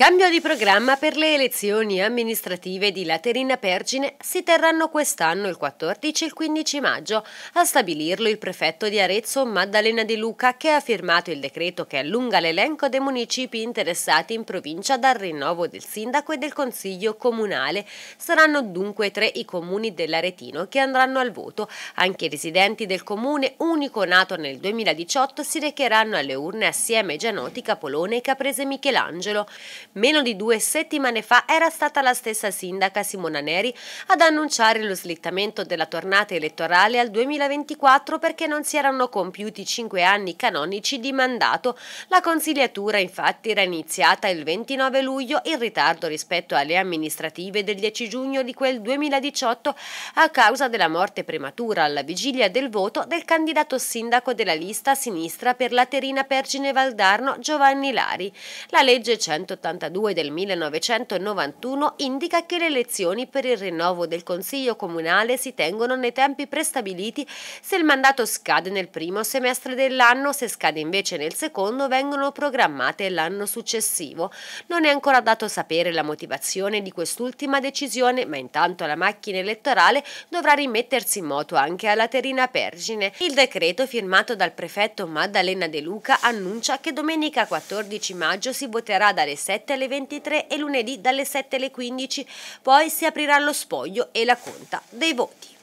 Cambio di programma per le elezioni amministrative di Laterina Pergine si terranno quest'anno il 14 e il 15 maggio. A stabilirlo il prefetto di Arezzo Maddalena De Luca che ha firmato il decreto che allunga l'elenco dei municipi interessati in provincia dal rinnovo del sindaco e del consiglio comunale. Saranno dunque tre i comuni dell'Aretino che andranno al voto. Anche i residenti del comune, unico nato nel 2018, si recheranno alle urne assieme ai già noti Capolone e Caprese Michelangelo. Meno di due settimane fa era stata la stessa sindaca Simona Neri ad annunciare lo slittamento della tornata elettorale al 2024 perché non si erano compiuti cinque anni canonici di mandato. La consigliatura infatti era iniziata il 29 luglio in ritardo rispetto alle amministrative del 10 giugno di quel 2018 a causa della morte prematura alla vigilia del voto del candidato sindaco della lista sinistra per la Terina Pergine Valdarno Giovanni Lari. La legge 180 42 del 1991 indica che le elezioni per il rinnovo del Consiglio Comunale si tengono nei tempi prestabiliti se il mandato scade nel primo semestre dell'anno, se scade invece nel secondo vengono programmate l'anno successivo. Non è ancora dato sapere la motivazione di quest'ultima decisione, ma intanto la macchina elettorale dovrà rimettersi in moto anche alla Terina Pergine. Il decreto firmato dal prefetto Maddalena De Luca annuncia che domenica 14 maggio si voterà dalle 7 7 alle 23 e lunedì dalle 7 alle 15. Poi si aprirà lo spoglio e la conta dei voti.